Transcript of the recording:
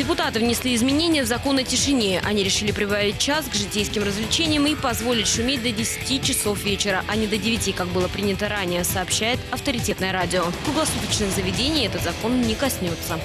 Депутаты внесли изменения в закон о тишине. Они решили прибавить час к житейским развлечениям и позволить шуметь до 10 часов вечера, а не до 9, как было принято ранее, сообщает авторитетное радио. Круглосуточных заведений этот закон не коснется.